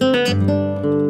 Música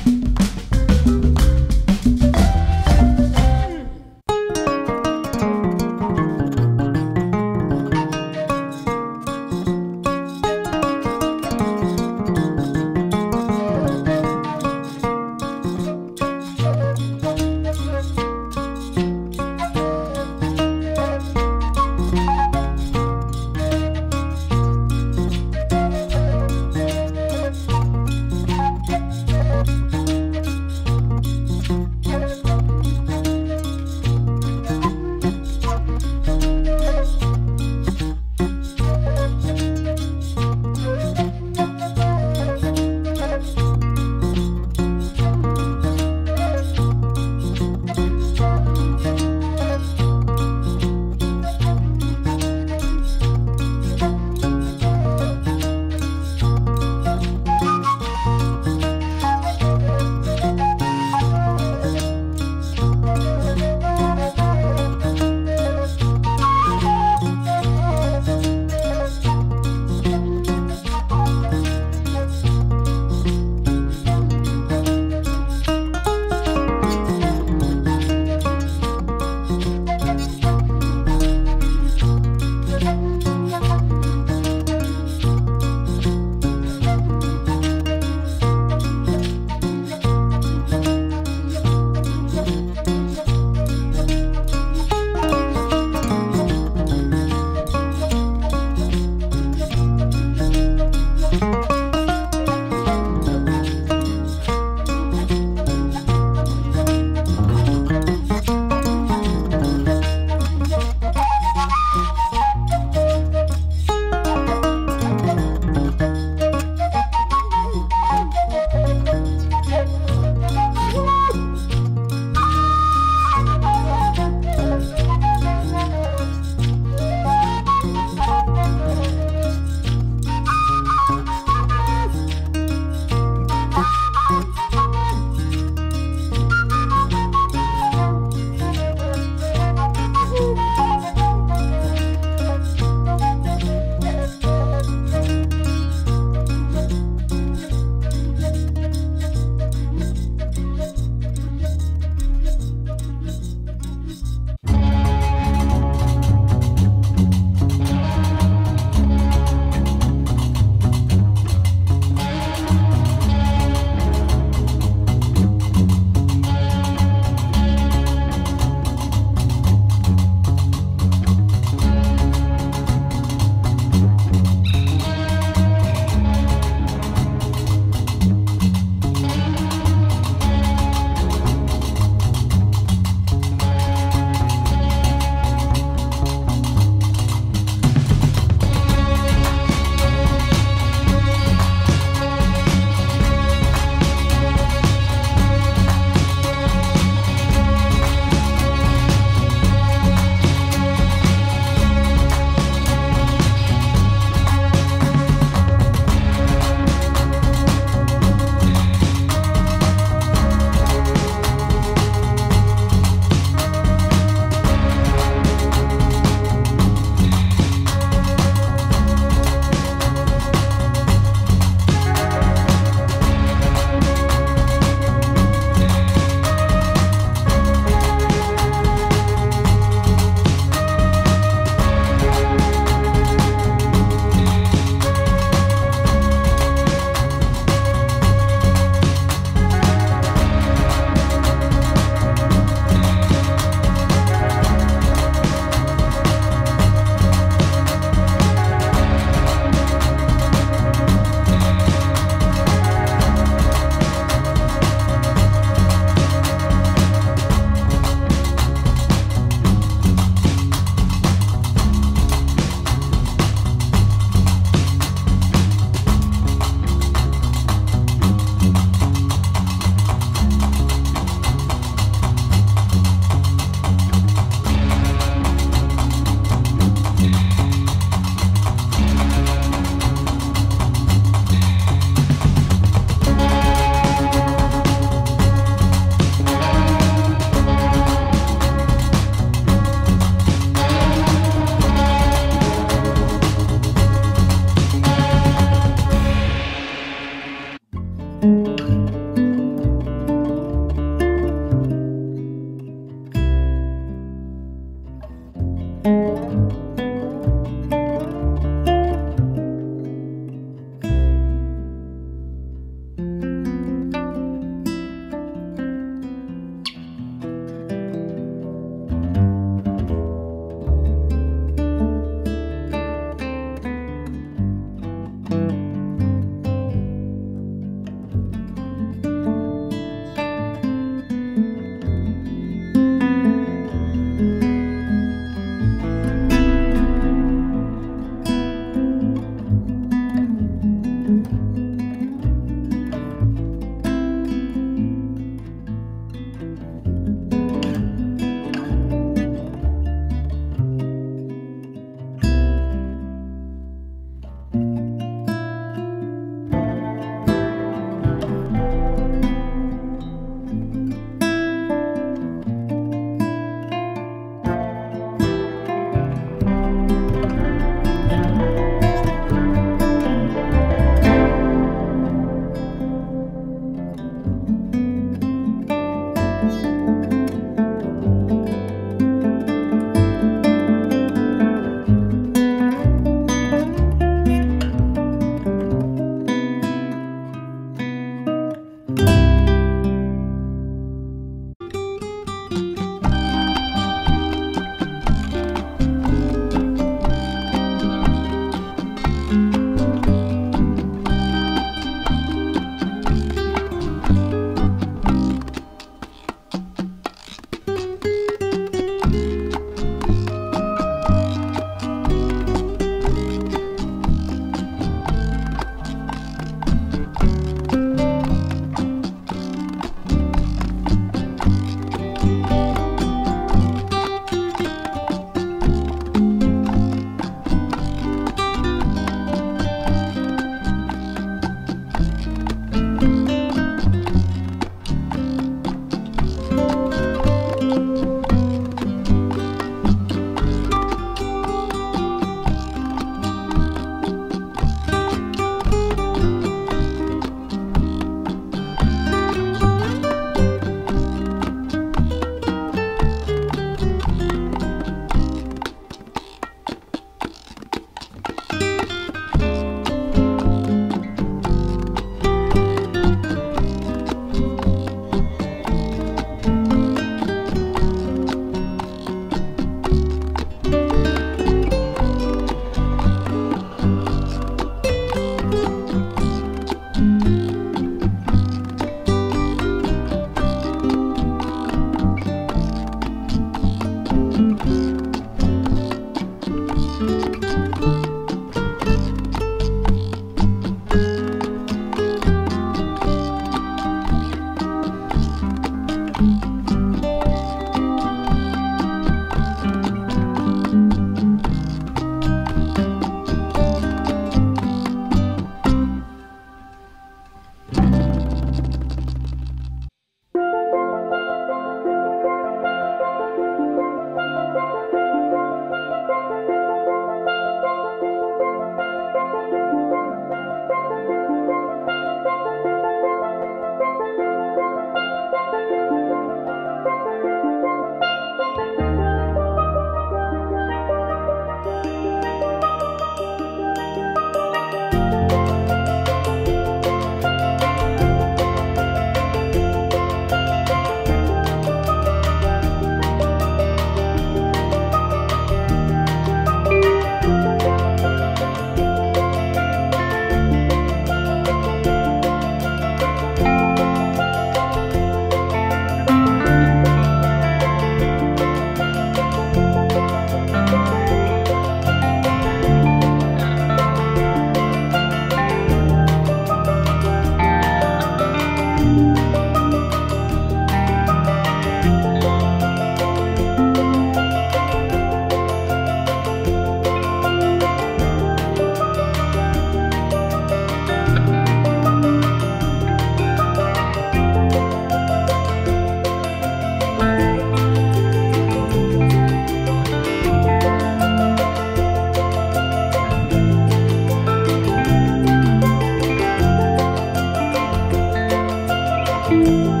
Música